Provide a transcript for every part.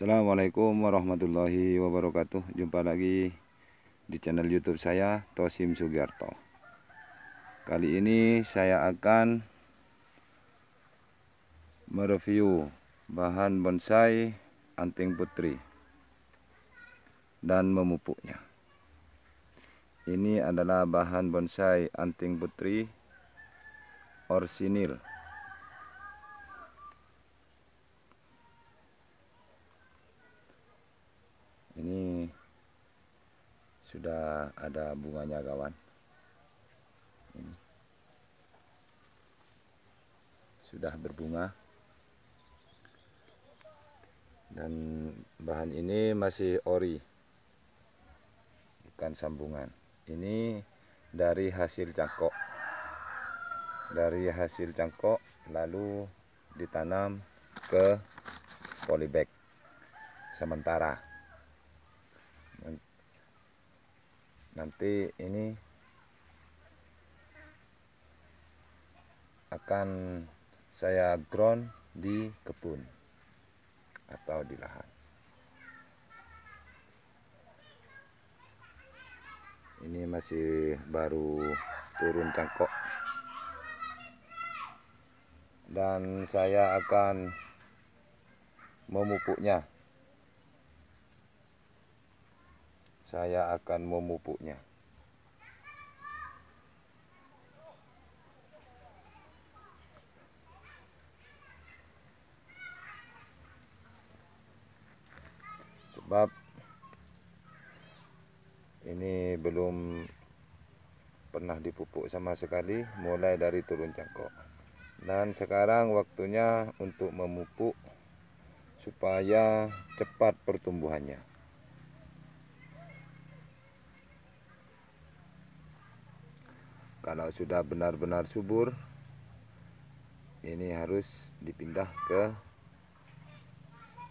Assalamualaikum warahmatullahi wabarakatuh. Jumpa lagi di channel youtube saya Tosim Sugiarto. Kali ini saya akan mereview bahan bonsai anting putri dan memupuknya. Ini adalah bahan bonsai anting putri orsinil sudah ada bunganya kawan. Ini. Sudah berbunga. Dan bahan ini masih ori. Bukan sambungan. Ini dari hasil cangkok. Dari hasil cangkok lalu ditanam ke polybag. Sementara nanti ini akan saya ground di kebun atau di lahan. Ini masih baru turun cangkok dan saya akan memupuknya saya akan memupuknya. Sebab ini belum pernah dipupuk sama sekali mulai dari turun cangkok. Dan sekarang waktunya untuk memupuk supaya cepat pertumbuhannya. Kalau sudah benar-benar subur ini harus dipindah ke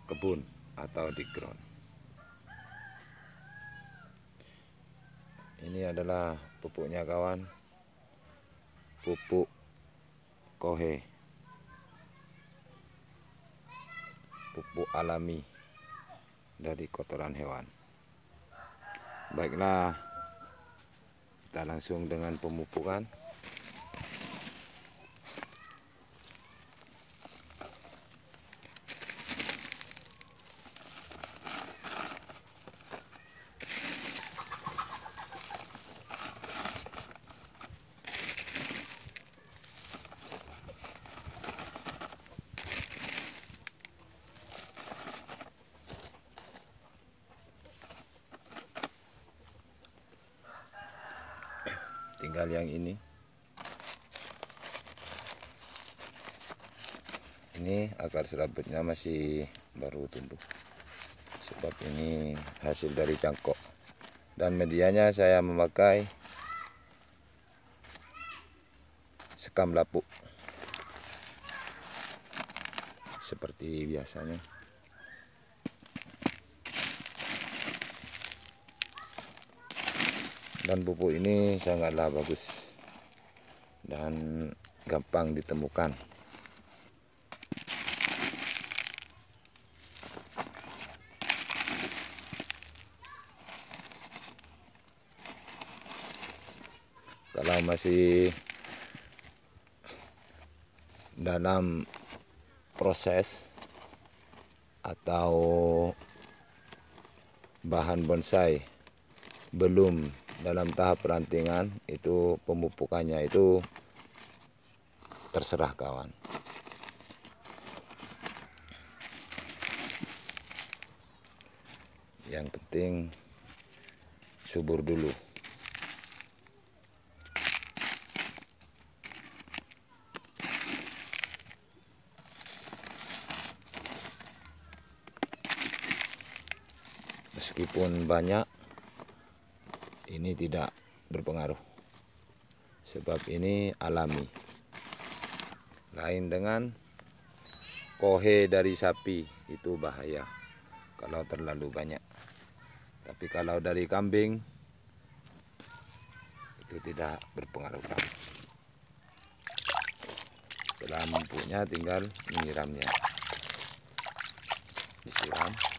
kebun atau di ground. Ini adalah pupuknya kawan. Pupuk kohe. Pupuk alami dari kotoran hewan. Baiklah kita langsung dengan pemupukan tinggal yang ini. Ini akar serabutnya masih baru tumbuh. Sebab ini hasil dari cangkok. Dan medianya saya memakai sekam lapuk. Seperti biasanya dan pupuk ini sangatlah bagus dan gampang ditemukan. Kalau masih dalam proses atau bahan bonsai belum dalam tahap perantingan itu pemupukannya itu terserah kawan. Yang penting subur dulu. Meskipun banyak ini tidak berpengaruh. Sebab ini alami. Lain dengan kohe dari sapi itu bahaya. Kalau terlalu banyak. Tapi kalau dari kambing itu tidak berpengaruh. Setelah mempunyai tinggal menyiramnya. Disiram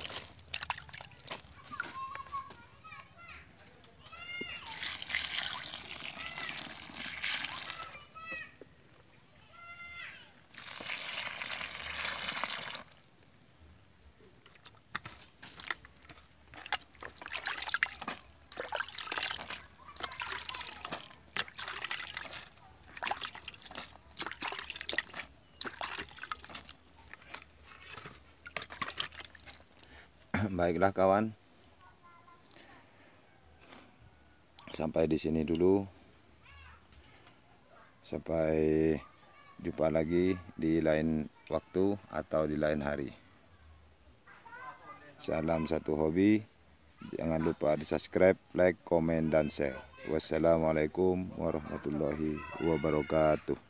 Baiklah kawan. Sampai di sini dulu. Sampai jumpa lagi di lain waktu atau di lain hari. Salam satu hobi. Jangan lupa di subscribe, like, komen, dan share. Wassalamualaikum warahmatullahi wabarakatuh.